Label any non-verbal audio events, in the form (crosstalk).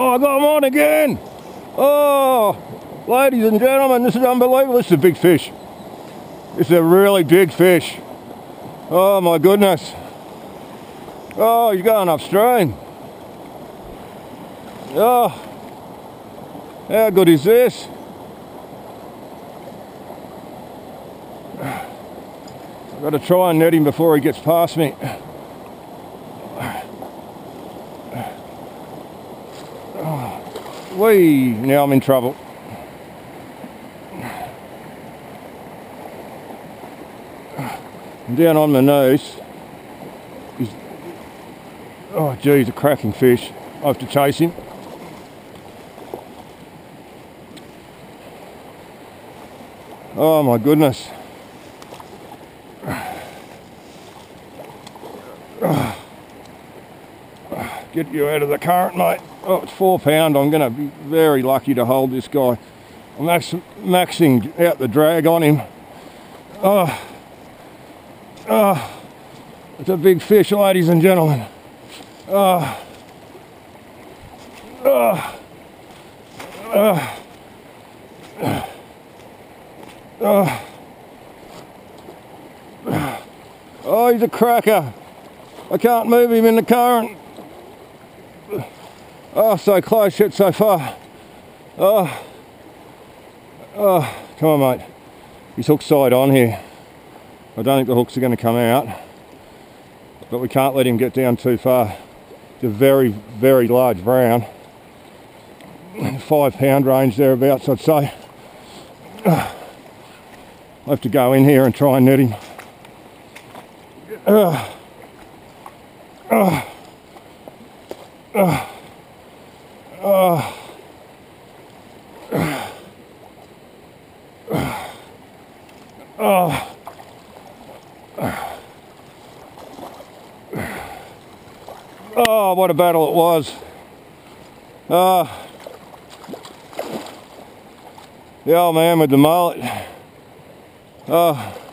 Oh, I got him on again. Oh, ladies and gentlemen, this is unbelievable. This is a big fish. This is a really big fish. Oh my goodness. Oh, he's going upstream. Oh, how good is this? (sighs) I've got to try and net him before he gets past me. Whee! Now I'm in trouble. down on my nose oh geez, a cracking fish. I have to chase him. Oh my goodness. Get you out of the current, mate. Oh, it's four pound. I'm going to be very lucky to hold this guy. I'm max maxing out the drag on him. Oh, oh, it's a big fish, ladies and gentlemen. Oh, oh, oh, oh, oh, he's a cracker. I can't move him in the current. Oh, so close yet so far. Oh, oh, come on, mate. He's hooked side on here. I don't think the hooks are going to come out, but we can't let him get down too far. It's a very, very large brown. Five pound range thereabouts, I'd say. I'll have to go in here and try and net him. Oh. Oh. Oh, what a battle it was. Ah. The old man with the mullet. Oh.